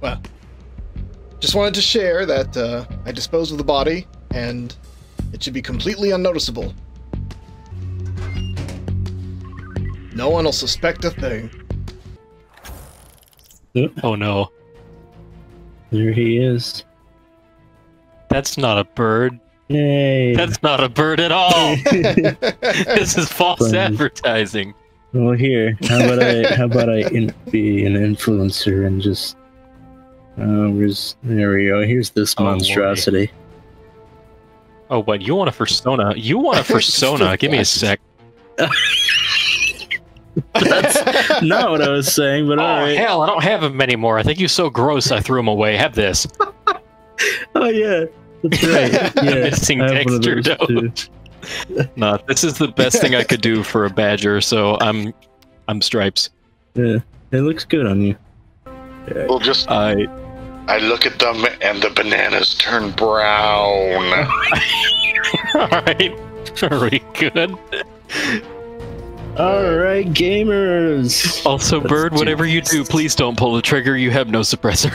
Well, just wanted to share that uh, I disposed of the body, and it should be completely unnoticeable. No one will suspect a thing. Oh no, There he is. that's not a bird. Yay! That's not a bird at all. this is false Funny. advertising. well, here. How about I? How about I in, be an influencer and just? Uh, where's there we go. Here's this Oh, monstrosity. Oh, what you want a persona? You want a persona? Give me a sec. That's not what I was saying, but Oh all right. hell, I don't have them anymore. I think you're so gross. I threw them away. Have this. Oh yeah, that's right. Yeah, Missing I have one of texture those, too. No, this is the best thing I could do for a badger. So I'm, I'm stripes. Yeah, it looks good on you. We'll just. I I look at them and the bananas turn brown. all right. Very good? All right, gamers. Also, Let's bird, do whatever you do, please don't pull the trigger. You have no suppressor.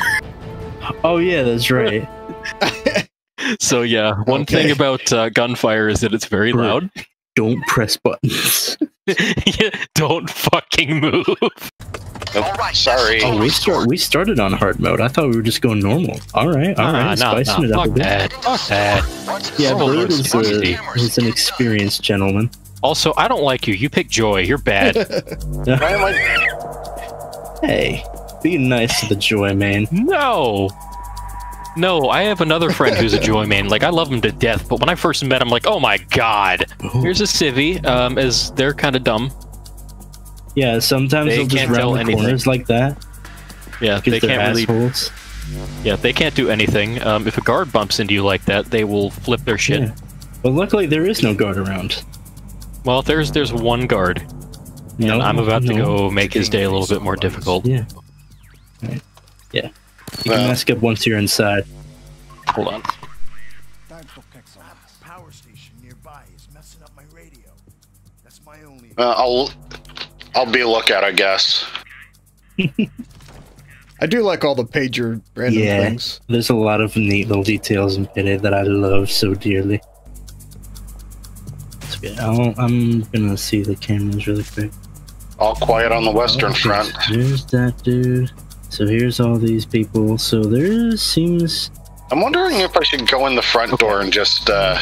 Oh yeah, that's right. So yeah, one Okay. thing about uh, gunfire is that it's very Bird. loud. Don't press buttons. Yeah, don't fucking move. Nope, sorry. Oh, we start. We started on hard mode. I thought we were just going normal. All right, all right, Nah, nah, spicing nah, it up a bit. that. Fuck that. Yeah, Oh, Bird it's is, a, easy. is an experienced gentleman. Also, I don't like you. You pick Joy. You're bad. Why am I- Hey, be nice to the Joy Man. no. No, I have another friend who's a Joy man. Like I love him to death, but when I first met him, like, oh my god. Here's a civvy. Um, as they're kind of dumb. Yeah, sometimes They they'll just can't tell round the anything. corners like that Yeah, they can't really. Yeah, they can't do anything. Um, if a guard bumps into you like that, they will flip their shit. Yeah. But luckily, there is no guard around. Well, there's there's one guard, No, and I'm about to go make his day a little bit more difficult. Yeah. Right. Yeah. You can Well. mask up once you're inside. Hold on. Power station nearby is messing up my radio. That's my only. Uh, I'll. I'll be a lookout, I guess. I do like all the pager random Yeah. things. There's a lot of neat little details in Payday that I love so dearly. It's good. I'll, I'm gonna see the cameras really quick. All quiet on the western Okay, front. so There's that dude. So here's all these people. So there seems. I'm wondering if I should go in the front door and just. uh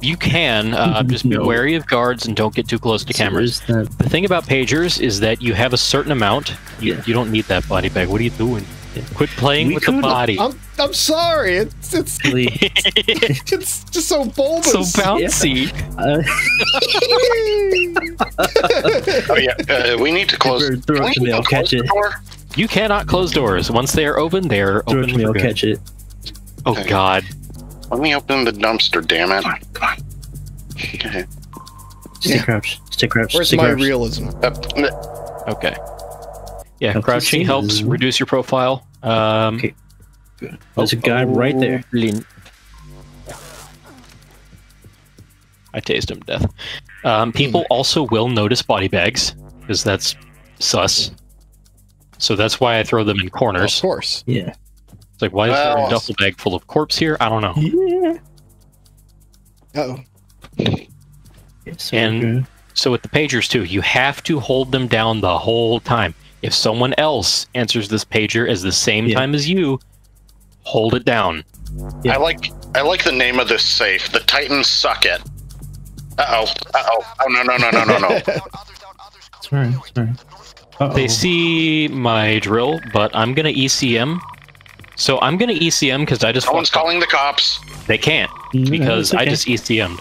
You can uh, just be No. wary of guards and don't get too close to so cameras. that. The thing about pagers is that you have a certain amount. You, Yeah. you don't need that body bag. What are you doing? Quit playing We with the body. I'm I'm sorry. It's it's it's just so bulbous. so bouncy. uh, Oh yeah, uh, we need to close. Throw it to we me, need to I'll close catch the it. door? You cannot close doors. Once they are open, they are throw open. to me, for I'll good. catch it. Oh Okay. God. Let me open the dumpster. Damn it. Okay. Stay Yeah. crouched. Stay crouched. Where's stay my crouched. realism? Uh, Okay. Yeah, Helps crouching helps see. reduce your profile. Um, Okay. There's a guy right there. Lin- I tased him to death. Um, people also will notice body bags because that's sus. So that's why I throw them in corners. Of course. Yeah. It's like, why is there a Well- duffel bag full of corpse here? I don't know. Yeah. Oh, Yes, And- okay. So with the pagers too, you have to hold them down the whole time. If someone else answers this pager as the same Yeah. time as you, hold it down. Yeah. I like. I like the name of this safe. The Titans suck it. Uh oh. Uh oh. Oh no no no no no no. Sorry. Sorry. Uh-oh. They see my drill, but I'm gonna ECM. So I'm gonna ECM because I just No one's calling the cops. They can't No, because it's I just ECM'd.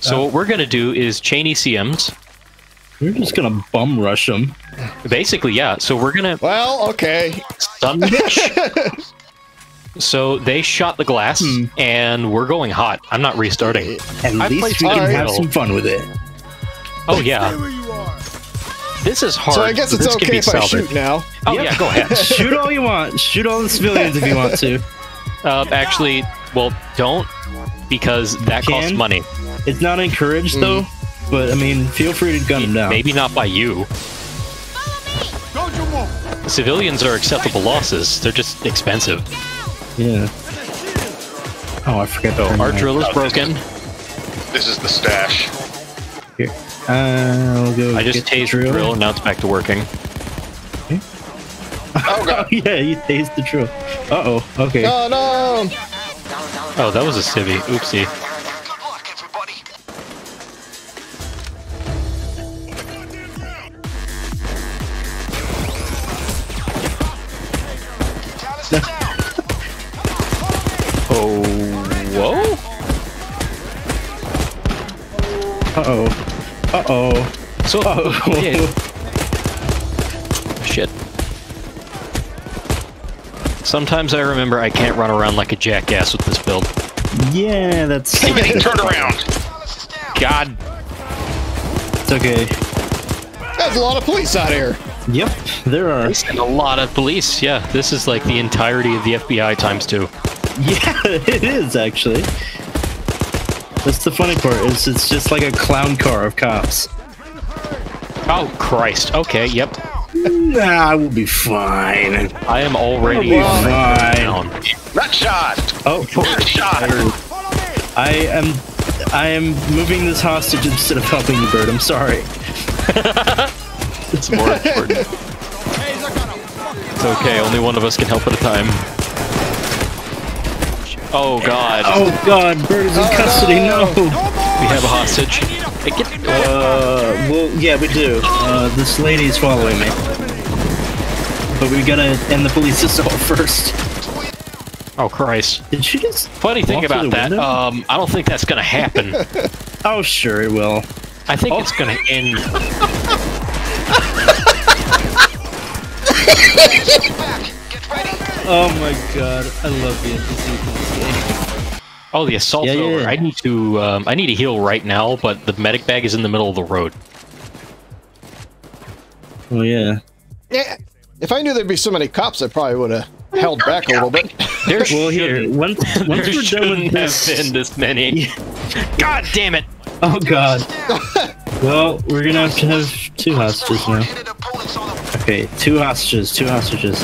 So Oh. what we're gonna do is chain ECMs. We're just gonna bum rush them. Basically, yeah. So we're gonna well, okay. stun bitch. So they shot the glass, Hmm. and we're going hot. I'm not restarting. At I least we can have some fun with it. Oh yeah, where you are. This is hard. so I guess it's this okay be if I salvaged. shoot now. Oh Yep. yeah, go ahead. Shoot all you want. Shoot all the civilians if you want to. Uh, actually, well, don't because that costs money. It's not encouraged though, but I mean, feel free to gun them down. Maybe not by you. Don't you move. Civilians are acceptable losses. They're just expensive. Yeah. Oh, I forget. to So our drill is broken. This is the stash. Here. Uh, I'll go. I just get the tased the drill, and now it's back to working. Oh god. yeah, you tased the drill. Uh oh. Okay. Oh no! Oh, that was a civvy. Oopsie. So, yeah, shit. Sometimes I remember I can't run around like a jackass with this build. Yeah, that's. Timothy, turn around. Callus is down. God, It's okay. There's a lot of police out here. Yep, there are. they send a lot of police. Yeah, this is like the entirety of the FBI times two. Yeah, it is actually. That's the funny part. Is it's just like a clown car of cops. Oh Christ. Okay, yep. Nah, we'll be fine. I am already Fine. down. Not shot. Oh, Not shot. I am. I am moving this hostage instead of helping you, Bird. I'm sorry. It's more important. It's okay. Only one of us can help at a time. Oh God. Oh God, Bird is in oh, custody. No. We have a hostage. Hey, get- Uh, well, yeah, we do. Uh, this lady's following me. But we gotta end the police assault first. Oh Christ. Did she just? Funny thing about that, window? um, I don't think that's gonna happen. Oh, sure it will. I think it's gonna end. Oh my God, I love the NPC. Oh, the assault's Yeah, yeah, over. yeah. I need to. Um, I need to heal right now, but the medic bag is in the middle of the road. Oh yeah. Yeah. If I knew there'd be so many cops, I probably would have held back a little bit. There Well, here, once once there we're done shouldn't with have been this many. God damn it! Oh God. Well, we're gonna have to have two hostages now. Hit opponents on the Okay, two hostages, two hostages.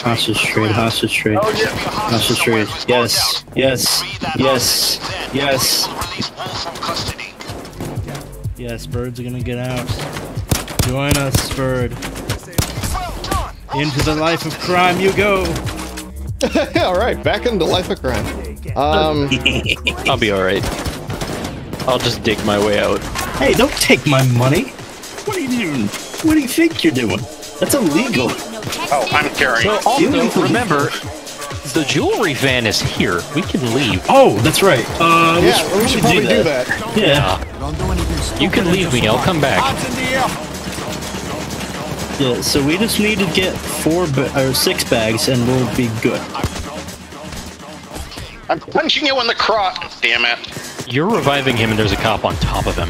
Hostage trade. Hostage trade, hostage trade. Should be a Hostage trade. Yes, yes, yes, yes. the police will release Wolf from custody. Yes, birds are gonna get out. Join us, bird. Into the life of crime you go. All right, back into life of crime. Um, I'll be all right. I'll just dig my way out. Hey, don't take my money. What are you doing? What do you think you're doing? That's illegal. Oh, I'm carrying. So Illegal. also remember, the jewelry van is here. We can leave. Oh, that's right. Uh, yeah, we should probably do that. Yeah. You can leave me. I'll come back. Yeah, so we just need to get four ba- or six bags and we'll be good. I'm punching you in the crotch. Damn it. You're reviving him, and there's a cop on top of him.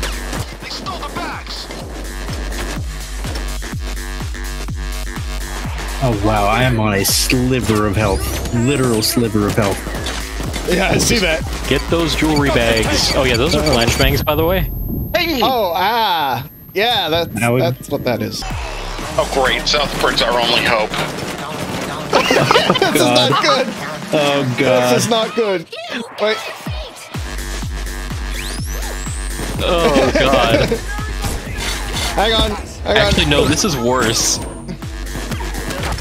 Oh wow, I am on a sliver of health. Literal sliver of health. Yeah, I see that. Get those jewelry bags. Oh yeah, those are flashbangs, by the way. Hey! Oh, ah, yeah, that's Now we- that's what that is. Oh, great. Southport's our only hope. This is not good. Oh god, This is not good. Wait, Oh god. hang on, hang Actually, on. no, this is worse.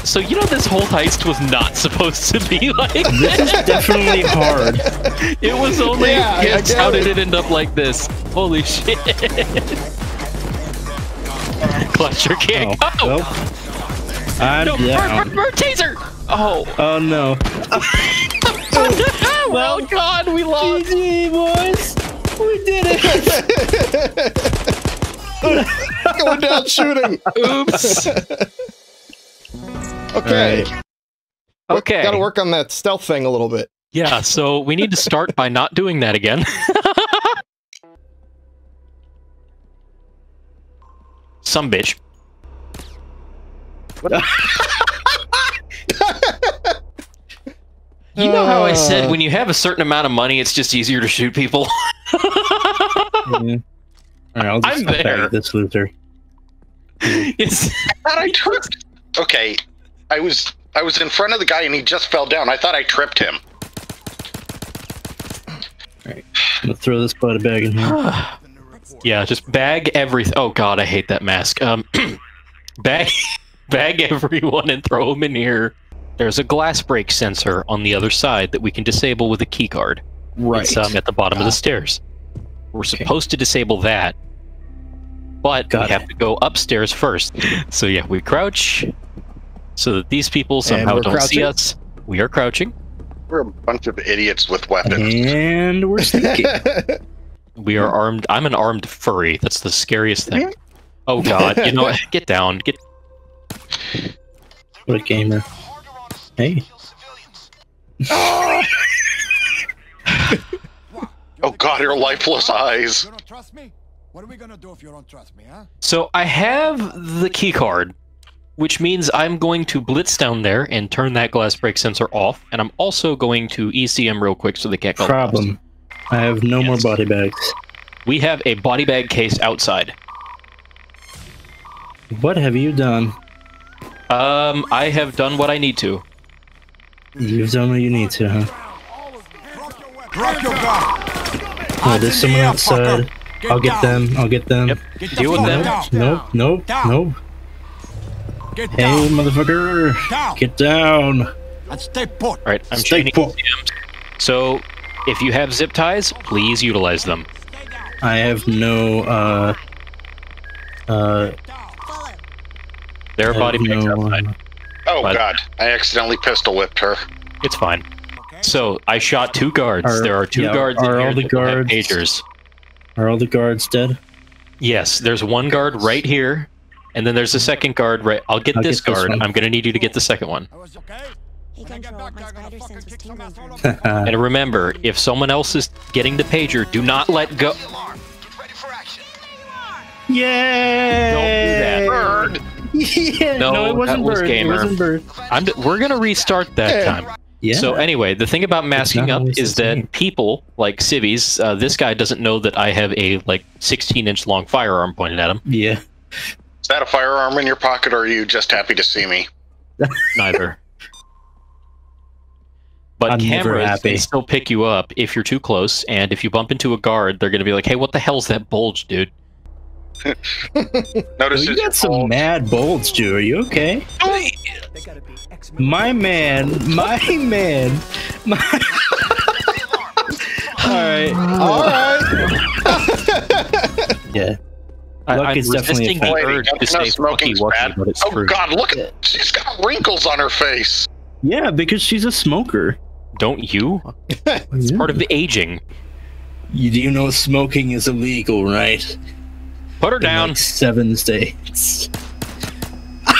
So you know this whole heist was not supposed to be like This this. is definitely hard. It was only. Yeah, yes, how did it end up like this? Holy shit! Clutcher can't Oh, go. well, I'm no, burn, down. burn, burn, taser! Oh, Oh no. Oh, well, God, we lost. GG, boys. We did it. Going down shooting. Oops. Okay. Alright. Okay. Got to work on that stealth thing a little bit. Yeah, so we need to start by not doing that again. Some bitch. You know how I said uh. when you have a certain amount of money, it's just easier to shoot people? Mm-hmm. Alright, I'll just I'm there. this loser. It's, thought I tripped. Okay, I was I was in front of the guy and he just fell down. I thought I tripped him. I'm gonna throw this body bag in here. yeah, just bag everything. Oh god, I hate that mask. Um, bag, bag everyone and throw them in here. There's a glass break sensor on the other side that we can disable with a key card. Right. It's um, at the bottom of Ah. the stairs. We're supposed to disable that, but Got we have to go upstairs first. So yeah, we crouch so that these people somehow we're don't see us. We are crouching. We're a bunch of idiots with weapons. And we're sneaking. We are armed. I'm an armed furry. That's the scariest thing. Oh god, you know what? Get down. Get what a gamer. Hey. Oh god, your lifeless eyes. You don't trust me? What are we gonna do if you don't trust me, huh? So I have the key card, which means I'm going to blitz down there and turn that glass break sensor off, and I'm also going to ECM real quick so they can't go. Problem. I have no more body bags. We have a body bag case outside. What have you done? Um, I have done what I need to. You've done what you need to, huh? Drop your gun! Oh, there's someone outside. I'll get them. I'll get them. Yep. Deal with them. Nope, nope, nope. Get Hey, down! motherfucker! Down! Get down! And stay put! All right, I'm Stay chaining put. ECMs. So, if you have zip ties, please utilize them. I have no, uh, uh, There are body bags no, outside. Oh But- god, I accidentally pistol whipped her. It's fine. So I shot two guards. Are- there are two yeah, guards in are here all the that don't have guards- pagers. are all the guards dead? Yes, there's one guard right here, and then there's a second guard right. I'll get I'll this get guard. one. I'm gonna need you to get the second one. I was okay? Hey, When I get Control, my there, I'm gonna spider sense was tingling asshole from over- And remember, if someone else is getting the pager, do not let go. Yay! Don't do that. Bird! Yeah, No, no, it wasn't that was Gamer. It wasn't Bird. I'm. We're gonna restart that Yeah. time. Yeah. So anyway, the thing about masking up is that same. people like civvies, uh, this guy doesn't know that I have a like 16 inch long firearm pointed at him. yeah. Is that a firearm in your pocket or are you just happy to see me? Neither. But I'm cameras happy. can still pick you up if you're too close, and if you bump into a guard, they're gonna be like, "Hey, what the hell's that bulge, dude?" Yo, Notice you got some mad bolts, dude. Are you okay? My man, my man, my. All right. All right. Yeah. I, Luck I'm is definitely a the Lady, urge to say "fucky smoking's bad? but it's Oh true. god, look at she's got wrinkles on her face. Yeah, because she's a smoker. Don't you? It's part of the aging. You do know smoking is illegal, right? Put her In, down. like, seven states.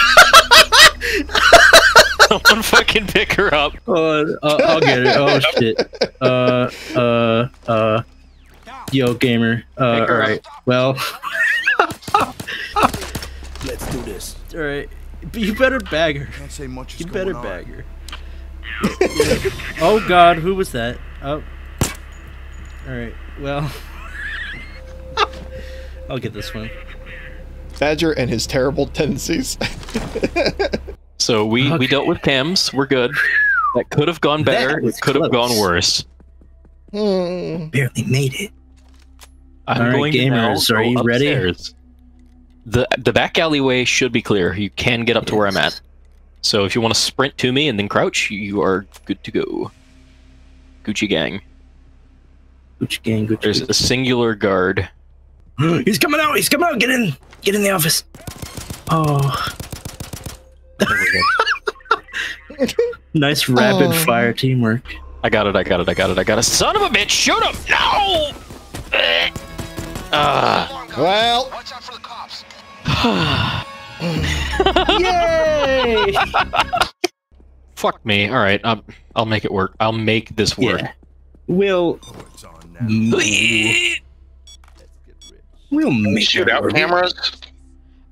Someone fucking pick her up. Oh, uh, I'll get it. Oh shit. Uh, uh, uh. Yo, gamer. Uh, Pick her all right. Well. Let's do this. All right. You better bag her. Can't say much is You going better on. bag her. oh God, who was that? Oh. All right. Well. I'll get this one. Badger and his terrible tendencies. So we we dealt with Thames. We're good. That could have gone better. It could have gone worse. Hmm. Barely made it. I'm All right, going to gamers, are go you ready? Upstairs. The the back alleyway should be clear. You can get up to where I'm at. So if you want to sprint to me and then crouch, you are good to go. Gucci gang. Gucci gang, Gucci. There's a singular guard. He's coming out. He's coming out. Get in. Get in the office. Oh. nice rapid Oh. fire teamwork. I got it. I got it. I got it. I got it. Son of a bitch! Shoot him! No! Ah. Well, Yay! fuck me. All right. I'll, I'll make it work. I'll make this work. yeah. We'll. Oh, it's on now. We'll make Shoot out work. cameras.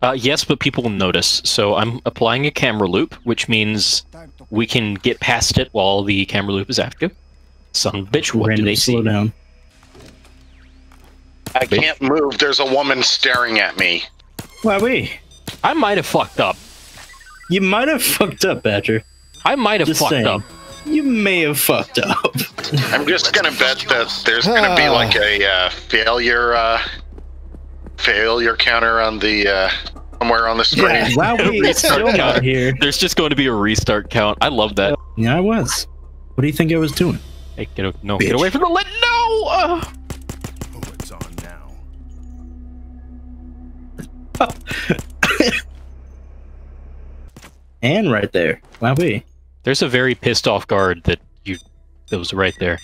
Uh, yes, but people will notice. So I'm applying a camera loop, which means we can get past it while the camera loop is active. Son of a bitch, what do Random they see? slow down. I can't move. There's a woman staring at me. Wowee. I might have fucked up. You might have fucked up, Badger. I might have fucked saying. up. You may have fucked up. I'm just gonna bet that there's gonna be like a uh, failure uh, failure counter on the uh, somewhere on the screen. Yeah, Wowee is still not counter. here. There's just going to be a restart count. I love that. Yeah, I was. What do you think I was doing? Hey, get a, no, Bitch. get away from the lit. No. Uh, And right there. Wowee. there's a very pissed off guard that you that was right there.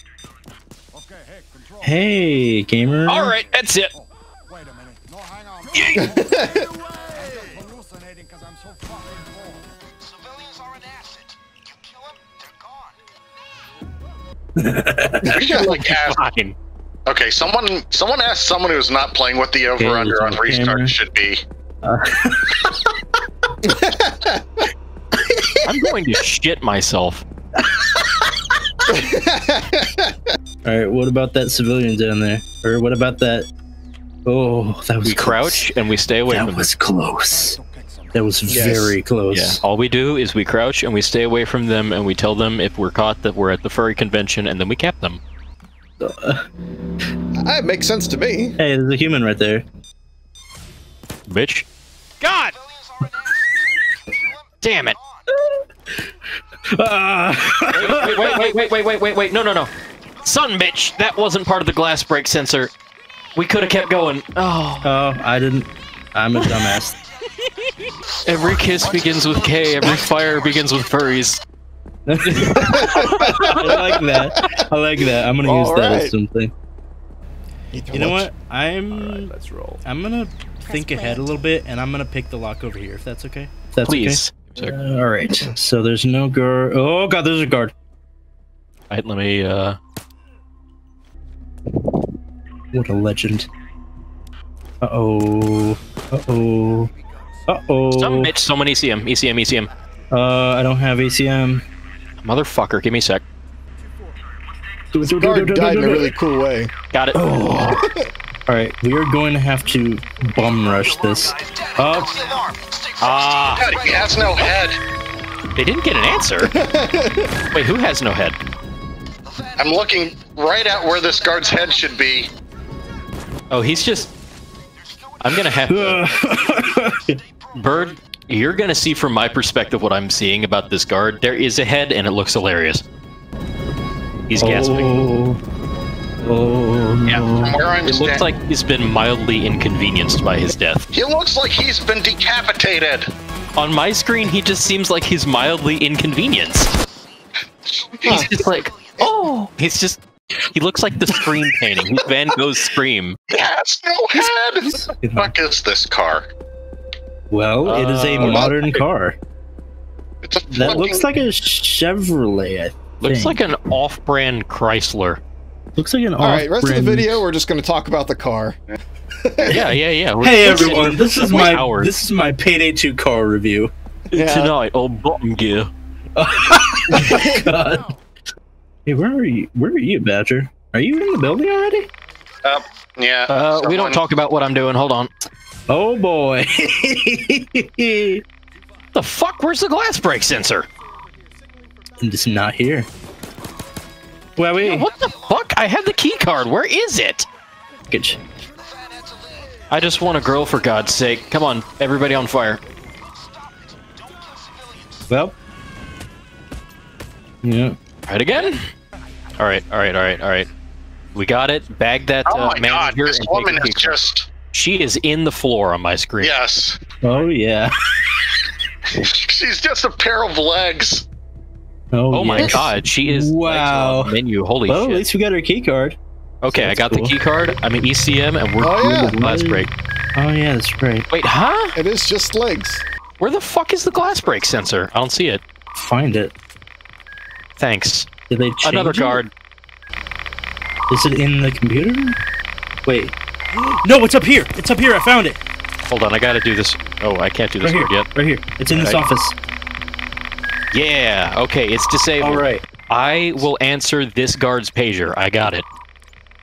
Okay, hey, control. Hey, gamer. All right, that's it. Oh, wait a minute. No, hang on. I'm hallucinating I'm fucking. Civilians are an asset. You kill them, they're gone. Should like ask. Fine. Okay, someone someone asked someone who's not playing what the over under Okay, on it's on restart camera. should be. I'm going to shit myself. All right, what about that civilian down there? Or what about that? Oh, that was We close. crouch and we stay away That from was close. Go pick some. That was Yes. very close. Yeah. All we do is we crouch and we stay away from them and we tell them if we're caught that we're at the furry convention and then we cap them. Uh, That makes sense to me. hey, there's a human right there. Bitch. God Civilians are an asset. You kill them, damn it. Wait, wait, wait, wait, wait, wait, wait, wait. No, no, no. Son bitch, that wasn't part of the glass break sensor. We could have kept going. Oh. oh, I didn't. I'm a dumbass. Every kiss begins with K, every fire begins with furries. I like that. I like that. I'm gonna use All that as something. You know what? I'm. Let's roll. I'm gonna think play. ahead a little bit, and I'm gonna pick the lock over here. If that's okay. If that's Please. Okay. Uh, all right. So there's no guard. Oh god, there's a guard. Alright, let me uh What a legend. Uh oh. Uh oh. Uh oh. some bitch, someone E ECM, ECM, ECM. Uh, I don't have ACM. Motherfucker, give me a sec. Guard died in a really cool way. Got it. All right, we are going to have to bum rush this. Oh, That's the alarm. Stay Ah, God, he has no head. they didn't get an answer. Wait, who has no head? I'm looking right at where this guard's head should be. Oh, he's just. I'm gonna have to. Bird, you're gonna see from my perspective what I'm seeing about this guard. There is a head, and it looks hilarious. He's oh. gasping. oh, oh, Yeah. no. From where I'm It looks like he's been mildly inconvenienced by his death. he looks like he's been decapitated. On my screen, he just seems like he's mildly inconvenienced. He's just like, oh, he's just. He looks like the Scream painting. He's Van Gogh's Scream. He has no head. What the fuck is this car? Well, it is a Uh, modern car. It's a That looks like a Chevrolet. I Looks like an off-brand Chrysler. looks like an. Off brand. All right, rest of the video, we're just going to talk about the car. Yeah, yeah, yeah. We're- Hey everyone, this is my hours this is my Payday 2 car review. Yeah. tonight on Bottom Gear. God. Hey, where are you? Where are you, Badger? Are you in the building already? yeah. Uh, we don't talk about what I'm doing. Hold on. Oh boy. The fuck? Where's the glass break sensor? it's not here. Well, we What the fuck? I have the key card. Where is it? Good. I just want a girl for God's sake. Come on, everybody on fire. Well. Yeah. Right again? All right, all right, all right, all right. We got it. Bag that Oh uh, my god, manager this and woman the key is card. just. She is in the floor on my screen. Yes. Oh yeah. She's just a pair of legs. Oh, Oh my god, she is legs Wow. on menu. Holy Well, at least we got our key card. Okay, I got cool. the key card. I'm an ECM, and we're Oh, doing yeah. the glass break. Oh yeah, that's right. Wait, huh? It is just legs. Where the fuck is the glass break sensor? I don't see it. Find it. Thanks. Did they change Another it? guard. Is it in the computer? Wait. No, it's up here. It's up here. I found it. Hold on, I gotta do this. Oh, I can't do this Right here. yet. Right here. It's in this Right. office. Yeah, okay, it's disabled. All right. I will answer this guard's pager. I got it.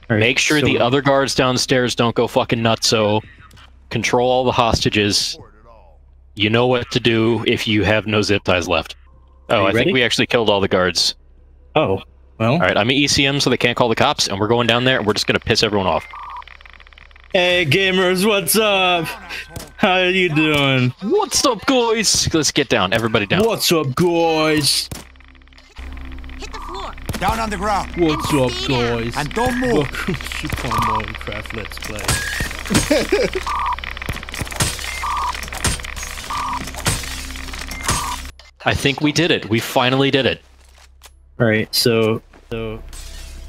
Right, Make sure so- the other guards downstairs don't go fucking nuts. So control all the hostages. You know what to do if you have no zip ties left. Oh, I ready? think we actually killed all the guards. Oh, well. All right, I'm an ECM, so they can't call the cops, and we're going down there, and we're just gonna piss everyone off. Hey, gamers, what's up? How are you doing? What's up, guys? Let's get down. Everybody down. What's up, guys? Hit the floor. Down on the ground. What's up, guys? And don't move. Welcome to Minecraft Let's Play. I think we did it. We finally did it. All right, so so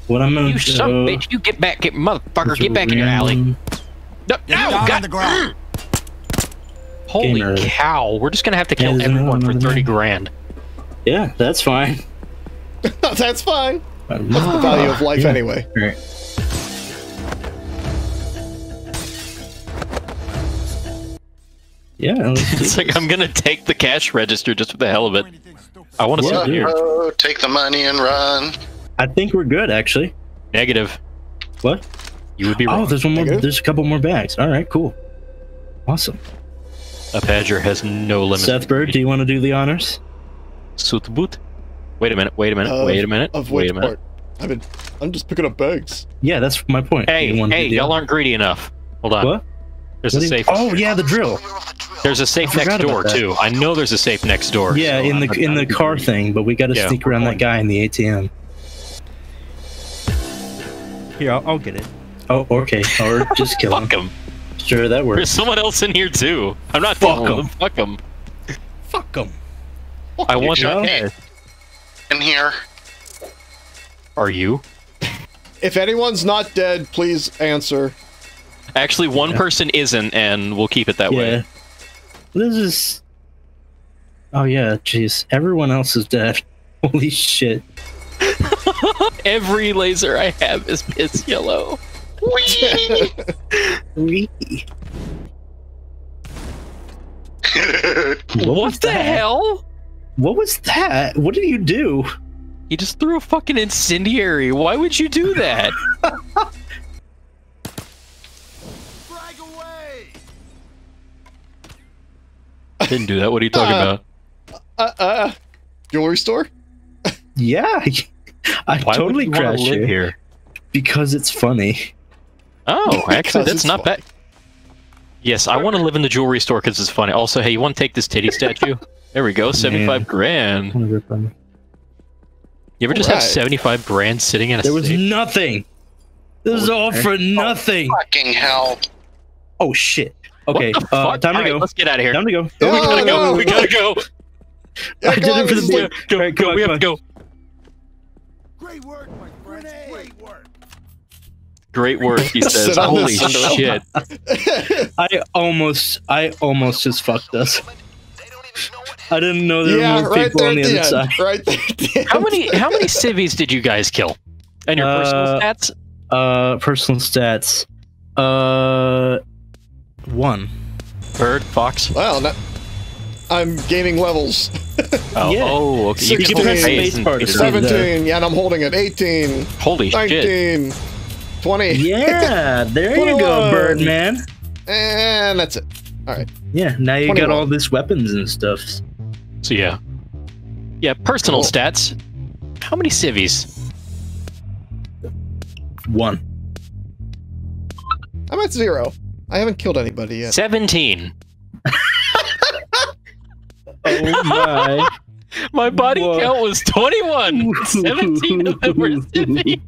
what I'm gonna You do? son of a bitch! You get back, get motherfucker! Get back in your alley. No, Get no, down on the ground. Mm. holy Gamer. cow! We're just gonna have to kill Yeah, everyone for thirty there. grand. Yeah, that's fine. That's fine. All That's the value of life Yeah. anyway. right. Yeah, It's like I'm gonna take the cash register just for the hell of it. I want to Yeah, sit here. Take the money and run. I think we're good, actually. Negative. What? You would be Oh, wrong. there's one more. Negative? There's a couple more bags. All right, cool. Awesome. A badger has no limit. Seth Bird, do you want to do the honors? Suit boot. Wait a minute. Wait a minute. Of- wait a minute. Of wait a minute. part? I've been. I'm just picking up bags. Yeah, that's my point. Hey, hey, y'all aren't greedy enough. Hold on. What? There's What a safe. Oh yeah, the drill. There's a safe next door too. I know there's a safe next door. Yeah, so in the in the I'm- car thing, but we got to Yeah, sneak around that guy in the ATM. Here, I'll, I'll get it. Oh, okay. Or just kill him. Fuck him. Sure, that works. There's someone else in here too. I'm not Fuck dealing him. him. Fuck him. Fuck him. I want you. your Yeah. head. In here. Are you? If anyone's not dead, please answer. Actually, one Yeah. person isn't, and we'll keep it that Yeah. way. This is. Oh yeah, jeez. Everyone else is dead. Holy shit. Every laser I have is piss yellow. Wee. Wee! What, was the that? hell? What was that? What did you do? He just threw a fucking incendiary. Why would you do that? Frag away. Didn't do that. What are you talking Uh, about? Uh, uh, jewelry store. Yeah, I Why totally would you wanna crashed live here here? because it's funny. Oh, actually, that's not fun. bad. Yes, I want to live in the jewelry store because it's funny. Also, hey, you want to take this titty statue? There we go, seventy-five grand. You ever just have seventy-five grand sitting in a There was safe? nothing. This is all for nothing. Oh, Fucking hell. Oh shit. Okay, uh, fuck? time to Alright, go. Let's get out of here. Time to go. Oh, we gotta go. no. We gotta go. Yeah, I did it for the boy. Go, Alright, go. come on, We have come to go. Great work, my friends. Great work. He says. Holy shit! I almost, I almost just fucked us. I didn't know there yeah, were more right people there on at the the other end. side. Right there. The How end. many how many civvies did you guys kill? And your personal Uh, stats? Uh, personal stats. Uh, one. Bird, fox. Wow, no, I'm gaining levels. Oh, Yeah. oh okay. You can press phase space and bar to fade it see out. the- 17, yeah, and I'm holding it. 18, Holy shit! 19, 20, Yeah, there you go, 21. Birdman. and that's it. All right. Yeah, now you got 21. all this weapons and stuff. So yeah, yeah. Personal Cool. stats. How many civvies? One. I'm at zero. I haven't killed anybody yet. Seventeen. Oh my. My body Whoa. count was twenty-one. Seventeen of them were civvies.